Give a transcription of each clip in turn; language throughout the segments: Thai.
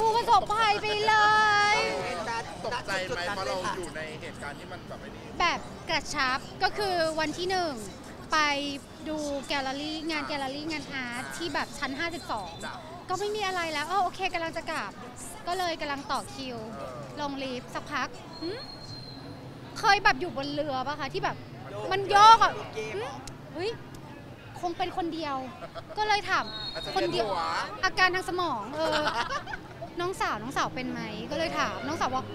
ผู้ประสบภัยไปเลย ตกใจไหมเพราะเราอยู่ในเหตุการณ์ที่มันแบบไอ้นี้แบบกระชับก็คือวันที่หนึ่งไปดูแกลเลอรี่งานแกลเลอรี่งานอาร์ตที่แบบชั้น 52 ก็ไม่มีอะไรแล้วอ้อโอเคกำลังจะกลับ ก็เลยกำลังต่อคิว ลงลิฟต์สักพักหึเคยแบบอยู่บนเรือปะคะที่แบบมันโยกอะหึเฮ้ยคงเป็นคนเดียว ก็เลยถามอาจจะคนเป็นเดียวหัวอาการทางสมองเออ น้องสาวน้องสาวเป็นไหมก็เลยถาม น้องสาวบอก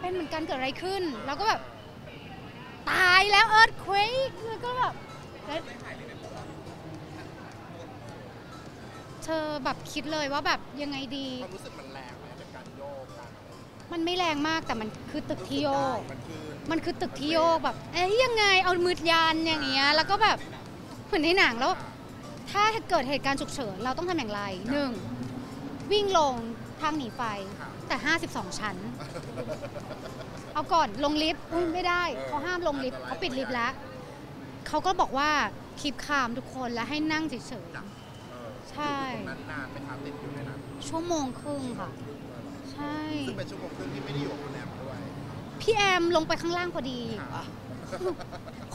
เป็นเหมือนกันเกิดอะไรขึ้น แล้วก็แบบ ตายแล้วเอิร์ธเควกแล้วก็แบบแล้วเธอแบบคิดเลยว่าแบบยังไงดี ความรู้สึกมันแรงไหมจากการโยกการมันไม่แรงมากแต่มันคือตึกที่โยก มันคือมันคือตึกที่โยกแบบ เอ๊ยยังไงเอามือยันอย่างเงี้ยแล้วก็แบบเหมือนในหนังแล้ว ถ้าเกิดเหตุการณ์ฉุกเฉินเราต้องทำอย่างไรหนึ่งวิ่งลง ทางหนีไฟ แต่ 52 ชั้น เอาก่อนลงลิฟต์อุ๊ยไม่ได้ เขาห้ามลงลิฟต์เขาปิดลิฟต์แล้วเขาก็บอกว่าคีบคามทุกคนและให้นั่งเฉยเออใช่อยู่ตรงนั้นนานไหมคะติดอยู่ในนั้นๆชั่วโมงครึ่งค่ะ ใช่ ซึ่งเป็นชั่วโมงครึ่งที่ไม่ได้อยู่กับคุณแอมด้วย พี่แอมลงไปข้างล่างพอดี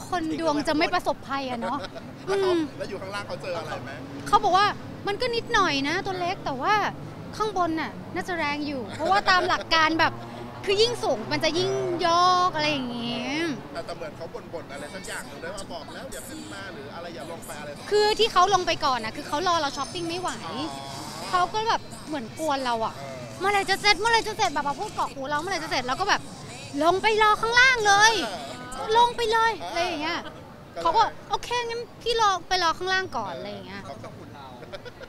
คนดวงจะไม่ประสบภัยอะเนาะแล้วเขาอืมแล้วอยู่ข้างล่างเขาเจออะไรไหมเขาบอกว่ามันก็นิดหน่อยนะตัวเล็กแต่ว่า ข้างบนน่ะน่าจะแรงอยู่ เพราะว่าตามหลักการแบบคือยิ่งสูงมันจะยิ่งยอกอะไรอย่างเงี้ยแต่แต่เหมือนเขาบ่นๆอะไรสักอย่างหนึ่งได้ว่าบอกแล้วอย่าขึ้นมาหรืออะไรอย่าลงไปอะไรสักคือที่เขาลงไปก่อนนะคือเขารอเราช้อปปิ้งไม่ไหวเขาก็แบบเหมือนกวนเราอะเออเมื่อไหรจะเสร็จเมื่อไหรจะเสร็จแบบมาพูดเกาะหูเราเมื่อไหรจะเสร็จเราก็แบบลงไปรอข้างล่างเลย ลงไปเลยอะไรอย่างเงี้ยเขาก็โอเคงั้นพี่รอไปรอข้างล่างก่อนอะไรอย่างเงี้ย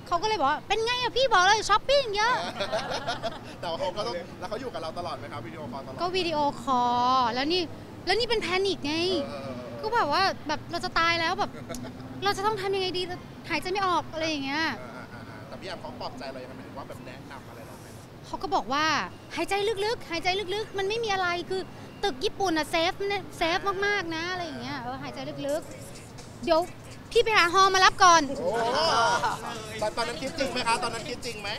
เขาก็คุณเราเขาก็เลยบอกว่าเป็นไงอะพี่บอกเลยช้อปปิ้งเยอะ แต่ว่าเขาก็ต้องแล้วเขาอยู่กับเราตลอดไหมครับวิดีโอคอลตลอดก็วิดีโอคอลแล้วนี่แล้วนี่เป็น panic ไงเออเออเออก็แบบว่าแบบเราจะตายแล้วแบบ เราจะต้องทำยังไงดีหายใจไม่ออกอะไรอย่างเงี้ยอ่าอ่าอ่าแต่พี่แอมเขาปลอบใจเรายังไงหมายถึงว่าแบบแนะนำอะไรเราไหมเขาก็บอกว่าหายใจลึกๆ หายใจลึกๆ มันไม่มีอะไรคือตึกญี่ปุ่นอะเซฟเนี่ยเซฟมากๆนะอะไรอย่างเงี้ยเออหายใจลึกๆเดี๋ยว พี่ไปหาฮอมารับก่อนโอ้ตอนตอนนั้นคิดจริงไหมคะตอนนั้นคิดจริงไหม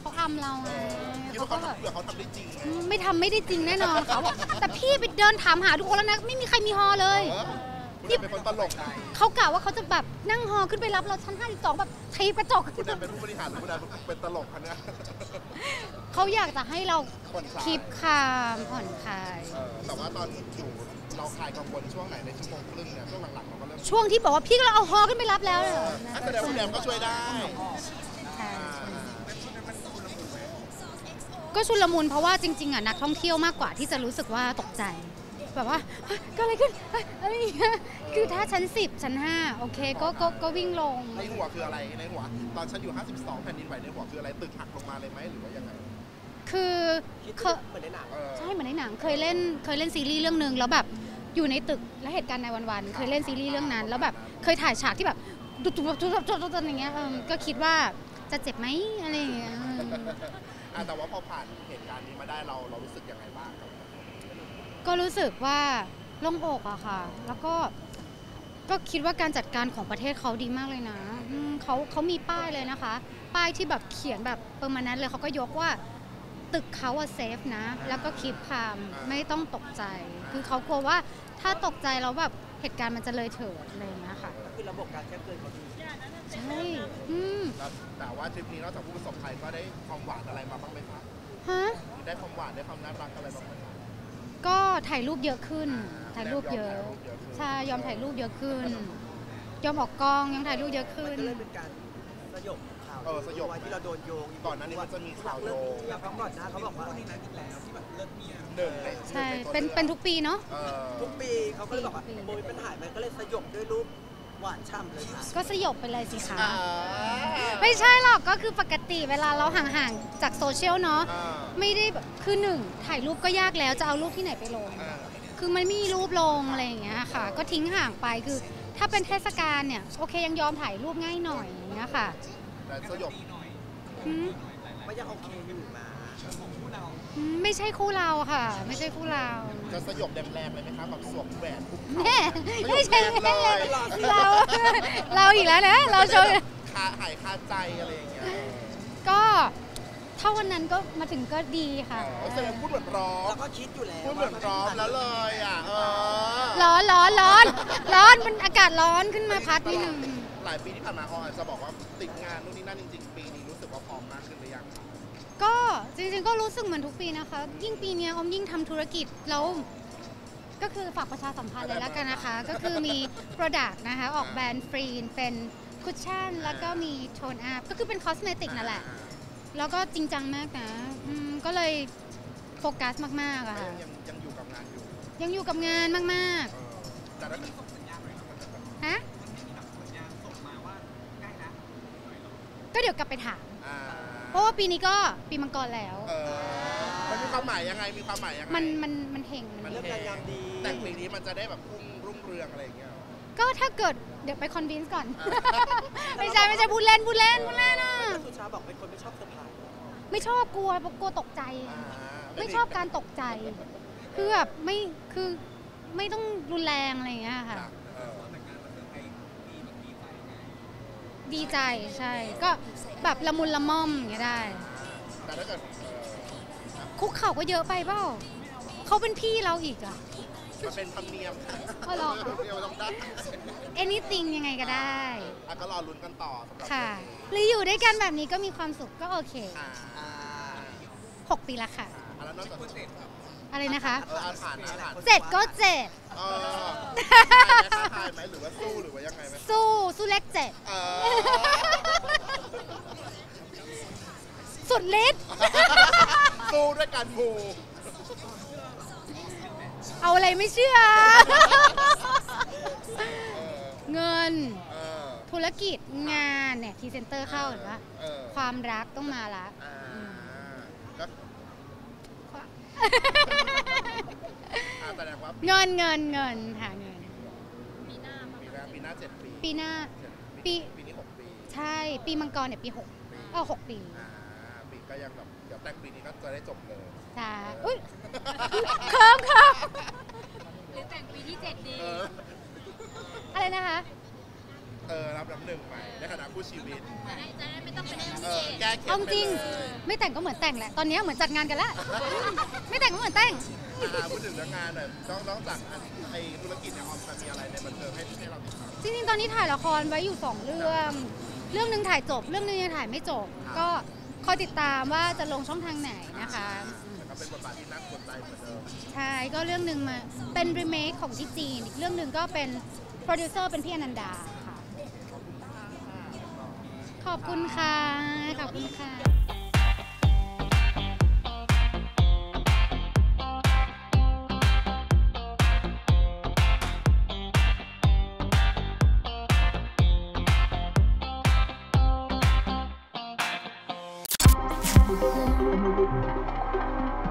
เขาอำเราไงคิดเขาว่าก็เขาแบบทำเผื่อเขาทำได้จริงไหมไม่ทำไม่ได้จริงแน่นอนเขาบอกแต่พี่ไปเดินถามหาทุกคนแล้วนะไม่มีใครมีฮอเลย เออคุณแอมเป็นคนตลกนะเขากล่าวว่าเขาจะแบบนั่งฮอขึ้นไปรับเราชั้น 52 แบบทีบกระจกคุณแอมเป็นผู้บริหารหรือคุณแอมเป็นตลกคะเนี่ย เขาอยากจะให้เราผ่อนคลายคีบคามผ่อนคลาย เออแต่ว่าตอนอยู่เราคลายกังวลช่วงไหนในชั่วโมงครึ่งเนี่ยช่วงหลังๆเราก็เริ่ม ช่วงที่บอกว่าพี่ก็เอาฮอขึ้นไปรับแล้วเนี่ยอะแสดงว่าคุณแอมก็ช่วยได้ใช่อ่าก็ชุลมุนเพราะว่าจริง ๆอะนักท่องเที่ยวมากกว่าที่จะรู้สึกว่าตกใจแบบว่าเฮ้ยเก็อะไรขึ้นเฮ้ยอะไรอย่างเงี้ยคือถ้าชั้น 10 ชั้น 5 โอเคก็ก็ก็วิ่งลง ในหัวคืออะไรในหัว ตอนฉันอยู่ 52 แผ่นดินไหวในหัวคืออะไรตึกหักลงมาเลยไหมหรือว่ายังไง คือเคยเหมือนในหนังเออใช่เหมือนในหนังเคยเล่นเคยเล่นซีรีส์เรื่องหนึ่งแล้วแบบ อยู่ในตึกและเหตุการณ์ในวันๆเคยเล่นซีรีส์เรื่องนั้น แล้วแบบเคยถ่ายฉากที่แบบจุ๊บจุ๊บจุ๊บจุ๊บจุ๊บจุ๊บอย่างเงี้ยเออก็คิดว่าจะเจ็บไหมอะไรอย่างเงี้ยเอออะแต่ว่าพอผ่านเหตุการณ์นี้มาได้เราเรารู้สึกยังไงบ้างครับก็รู้สึกว่าโล่งอกอะค่ะ แล้วก็ก็คิดว่าการจัดการของประเทศเขาดีมากเลยนะอืมเขาเขามีป้ายเลยนะคะ ป้ายที่แบบเขียนแบบเปอร์มานั้นเลยเขาก็ยกว่าตึกเขาอะเซฟนะ แล้วก็คีบพามไม่ต้องตกใจ คือเขากลัวว่า ถ้าตกใจแล้วแบบเหตุการณ์มันจะเลยเถิดอะไรอย่างเงี้ยค่ะ ก็คือระบบการแจ้งเตือนเขาดีใช่ อืมแล้วแต่ว่าทริปนี้นอกจากผู้ประสบภัยก็ได้ความหวานอะไรมาบ้างไหมคะฮะ ได้ความหวานได้ความน่ารักอะไรบ้างไหมคะก็ถ่ายรูปเยอะขึ้น ถ่ายรูปเยอะยอมถ่ายรูปเยอะขึ้นใช่ ยอมถ่ายรูปเยอะขึ้น ยอมออกกล้องยังถ่ายรูปเยอะมัขึ้นนก็เลยเป็นการ สยบข่าวเออสยบ ไว้ที่เราโดนโยงก่อนหน้านี้มันจะมีข่าวโยงเรื่องนี้เพราะก่อนหน้าเขาบอกว่าที่นั้นอีกแล้วที่แบบเลิกเมียหนึ่งในใช่ หงใตัวเป็นลือกเป็นทุกปีเนาะ เออทุกปีเขาก็เลยบอกว่าโมมีปัญหามันก็เลยสยบด้วยรูปหวานฉ่ำเลยค่ะก็สยบไปเลยสิคะอ่าไม่ใช่หรอกก็คือปกติเวลาเราห่างๆ จากโซเชียลเนาะ อ่าไม่ได้แบบคือหนึ่งถ่ายรูปก็ยากแล้วจะเอารูปที่ไหนไปลง อ่าคือมันไม่มีรูปลงอะไรอย่างเงี้ยค่ะ ก็ทิ้งห่างไปคือ ถ้าเป็นเทศกาลเนี่ยโอเคยังยอมถ่ายรูปง่ายหน่อยอย่างเงี้ยค่ะแต่สยบอืมก็ยังโอเคอยู่มาอืมไม่ใช่คู่เราค่ะ ไม่ใช่คู่เราจะสยบแรงๆเลยไหมคะแบบสวมแหวนคุกแน่ไม่ใช่สยบแรงเลยเราเราอีกแล้วนะเราโชว์คาหายคาใจอะไรอย่างเงี้ยก็ ถ้าวันนั้นก็มาถึงก็ดีค่ะเออแสดงพูดเหมือนพร้อมแล้วก็คิดอยู่แล้วพูดเหมือนพร้อมแล้วเลยอะเออร้อนร้อนร้อนร้อนมันอากาศร้อนขึ้นมาพัดนิดนึงหลายปีที่ผ่านมาเขาอาจจะบอกว่าติดงานนู่นนี่นั่นจริงๆ ปีนี้รู้สึกว่าพร้อมมากขึ้นหรือยังก็จริงๆก็รู้สึกเหมือนทุกปีนะคะ ยิ่งปีเนี้ยออมยิ่งทำธุรกิจแล้วก็คือฝากประชาสัมพันธ์เลยแล้วกันนะคะ ก็คือมี Product นะคะ ออกแบรนด์ฟรีนเป็น cushion แล้วก็มี tone up ก็คือเป็น cosmetic นั่นแหละ แล้วก็จริงจังมากนะอืมก็เลยโฟกัสมากๆอะก็ค่ะยังยังยังอยู่กับงานอยู่ยังอยู่กับงานมากเออแต่ถ้าเกิดๆฮะก็เดี๋ยวกลับไปถามอ่าเพราะว่าปีนี้ก็ปีมังกรแล้ว เออมันมีความหมายยังไงมีความหมายยังไงมันมันมันเฮงมันเรื่องการงานดี แต่ปีนี้มันจะได้แบบพุ่งรุ่งเรืองอะไรอย่างเงี้ย ก็ถ้าเกิดเดี๋ยวไป convince ก่อน ไม่ใช่ไม่ใช่พูดเล่นพูดเล่นพูดเล่นอะ แต่สุชาบอกเป็นคนไม่ชอบเซอร์ไพรส์ไม่ชอบกลัวกลัวตกใจอ่าไม่ชอบการตกใจ คือแบบไม่คือไม่ต้องรุนแรงอะไรอย่างเงี้ยค่ะเออดีใจใช่ ก็แบบละมุนละม่อมอย่างเงี้ยได้ แต่ถ้าเกิดเออคุกเข่าก็เยอะไปเปล่าเขาเป็นพี่เราอีกอะ มันเป็นธรรมเนียมอ๋อเหรอธรรมเนียมต้องได้ anything ยังไงก็ได้ อะก็รอลุ้นกันต่อสำหรับค่ะเรื่องนี้หรืออยู่ด้วยกันแบบนี้ก็มีความสุขก็โอเค อ่าอ่า6 ปีละค่ะ อะแล้วนอกจากเจ็ดอะไรนะคะ เอออ่านผ่านนะผ่านเจ็ดก็เจ็ดเออท้าทายไหมหรือว่าสู้หรือว่ายังไงไหมสู้ สู้เลขเจ็ด เออสุดฤทธิ์สู้ด้วยการมูเอาอะ ไรไม่เชื่อเออเงิน เออ ธุรกิจงานเนี่ยพรีเซนเตอร์เข้าเห็นปะเออ ความรักต้องมาละอ่าก็อ่าแสดงว่าเงินเงินเงินหาเงิน ปีหน้าปีหน้าเจ็ดปีปีหน้า เจ็ดปี ปีนี้หกปี ใช่ ปีมังกรเนี่ยปีหกเออหกปีอ่าปีก็ยังแบบเดี๋ยวแต่งปีนี้ก็จะได้จบเลยใช่อุ้ยเคิมเคิม หรือแต่งปีที่เจ็ดดีเออ อะไรนะคะ เออรับน้ำหนึ่งใหม่ในฐานะคู่ชีวิต จะได้จะได้ไม่ต้องไปเล่นเออแก้เคล็ดเอาไปจริงเลยไม่แต่งก็เหมือนแต่งแหละ ตอนนี้เหมือนจัดงานกันแล้ว ไม่แต่งก็เหมือนแต่ง อ่าพูดถึงเรื่องงานหน่อยนอกนอกจากอันไอ้ธุรกิจเนี่ยออมจะมีอะไรในบันเทิงให้ให้เราติดตาม จริงๆ ตอนนี้ถ่ายละครไว้อยู่สองเรื่อง เรื่องหนึ่งถ่ายจบ เรื่องหนึงยังถ่ายไม่จบก็คอยติดตามว่าจะลงช่องทางไหนนะคะแต่ก็ เป็นบทบาทที่น่าสนใจเหมือนเดิมใช่ก็เรื่องหนึ่งมาเป็นรีเมคของที่จีนอีกเรื่องหนึ่งก็เป็นโปรดิวเซอร์เป็นพี่อนันดาค่ะขอบคุณค่ะขอบคุณค่ะ Thank